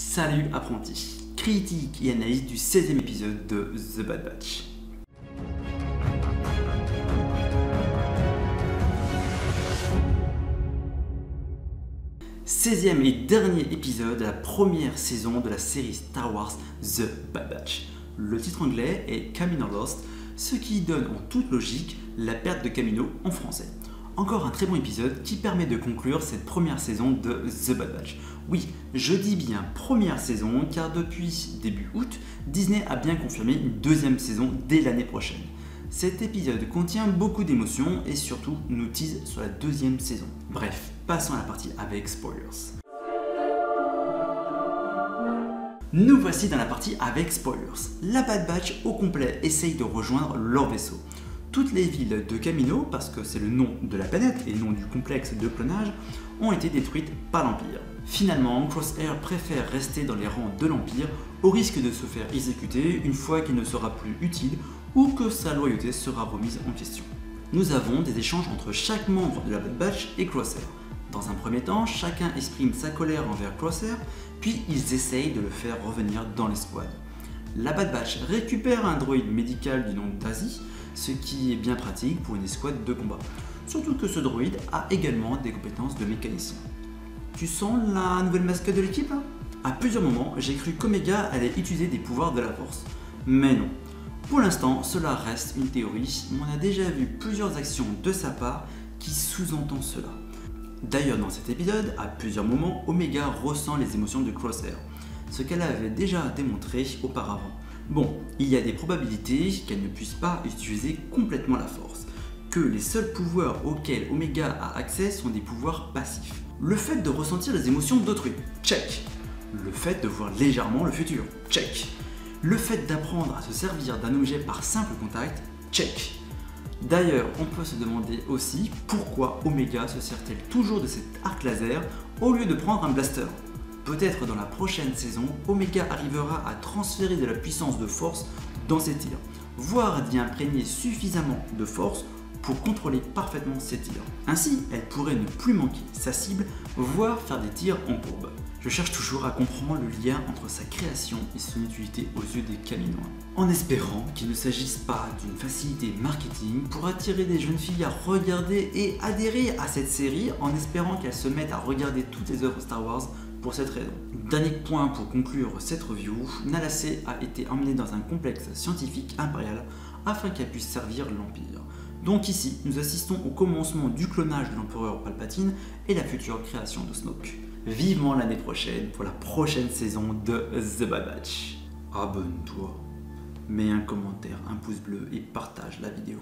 Salut apprentis, critique et analyse du 16e épisode de The Bad Batch. « 16e et dernier épisode de la première saison de la série Star Wars The Bad Batch. Le titre anglais est Camino Lost, ce qui donne en toute logique la perte de Camino en français. Encore un très bon épisode qui permet de conclure cette première saison de The Bad Batch. Oui, je dis bien première saison car depuis début août, Disney a bien confirmé une deuxième saison dès l'année prochaine. Cet épisode contient beaucoup d'émotions et surtout nous tease sur la deuxième saison. Bref, passons à la partie avec spoilers. Nous voici dans la partie avec spoilers. La Bad Batch au complet essaye de rejoindre leur vaisseau toutes les villes de Camino, parce que c'est le nom de la planète et non du complexe de clonage, ont été détruites par l'Empire. Finalement, Crosshair préfère rester dans les rangs de l'Empire au risque de se faire exécuter une fois qu'il ne sera plus utile ou que sa loyauté sera remise en question. Nous avons des échanges entre chaque membre de la Bad Batch et Crosshair. Dans un premier temps, chacun exprime sa colère envers Crosshair, puis ils essayent de le faire revenir dans l'escouade. La Bad Batch récupère un droïde médical du nom d'Asie, ce qui est bien pratique pour une escouade de combat. Surtout que ce droïde a également des compétences de mécanicien. Tu sens la nouvelle mascotte de l'équipe? À plusieurs moments, j'ai cru qu'Omega allait utiliser des pouvoirs de la force. Mais non. Pour l'instant, cela reste une théorie, mais on a déjà vu plusieurs actions de sa part qui sous-entendent cela. D'ailleurs, dans cet épisode, à plusieurs moments, Omega ressent les émotions de Crosshair, ce qu'elle avait déjà démontré auparavant. Bon, il y a des probabilités qu'elle ne puisse pas utiliser complètement la force, que les seuls pouvoirs auxquels Omega a accès sont des pouvoirs passifs. Le fait de ressentir les émotions d'autrui, check. Le fait de voir légèrement le futur, check. Le fait d'apprendre à se servir d'un objet par simple contact, check. D'ailleurs, on peut se demander aussi pourquoi Omega se sert-elle toujours de cet arc laser au lieu de prendre un blaster Peut-être dans la prochaine saison, Omega arrivera à transférer de la puissance de force dans ses tirs, voire d'y imprégner suffisamment de force pour contrôler parfaitement ses tirs. Ainsi, elle pourrait ne plus manquer sa cible, voire faire des tirs en courbe. Je cherche toujours à comprendre le lien entre sa création et son utilité aux yeux des Caminois, en espérant qu'il ne s'agisse pas d'une facilité marketing pour attirer des jeunes filles à regarder et adhérer à cette série, en espérant qu'elles se mettent à regarder toutes les œuvres Star Wars pour cette raison. Dernier point pour conclure cette review, Nalacé a été emmenée dans un complexe scientifique impérial afin qu'elle puisse servir l'Empire. Donc ici, nous assistons au commencement du clonage de l'empereur Palpatine et la future création de Snoke. Vivement l'année prochaine pour la prochaine saison de The Bad Batch. Abonne-toi, mets un commentaire, un pouce bleu et partage la vidéo.